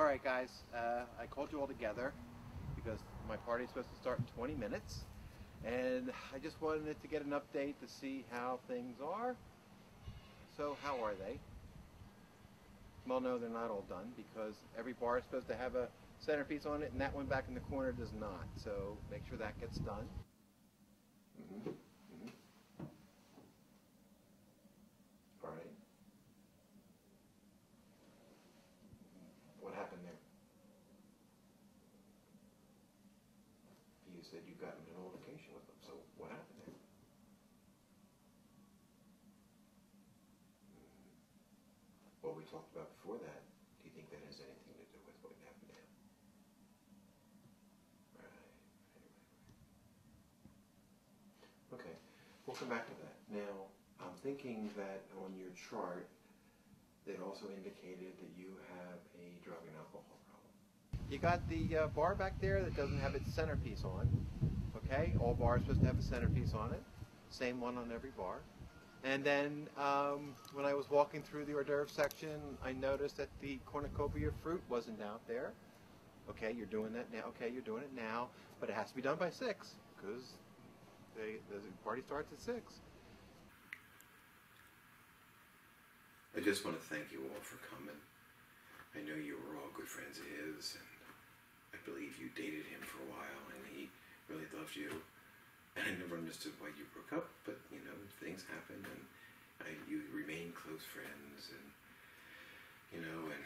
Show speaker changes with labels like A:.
A: All right, guys, uh, I called you all together because my party's supposed to start in 20 minutes. And I just wanted to get an update to see how things are. So, how are they? Well, no, they're not all done because every bar is supposed to have a centerpiece on it, and that one back in the corner does not. So, make sure that gets done. Mhm, mhm. All right. What happened there? You said you got into an altercation with them, so what happened there? Hmm. What we talked about before that, do you think that has anything to do with what happened now? Right, right. Okay, we'll come back to that. Now, I'm thinking that on your chart, it also indicated that you have a drug and alcohol. You got the uh, bar back there that doesn't have its centerpiece on. Okay, all bars supposed to have a centerpiece on it. Same one on every bar. And then um, when I was walking through the hors d'oeuvre section, I noticed that the cornucopia fruit wasn't out there. Okay, you're doing that now. Okay, you're doing it now, but it has to be done by six because the party starts at six.
B: I just want to thank you all for coming. I know you were all good friends of his, and believe you dated him for a while, and he really loved you. And I never understood why you broke up, but you know things happened, and I, you remained close friends, and you know, and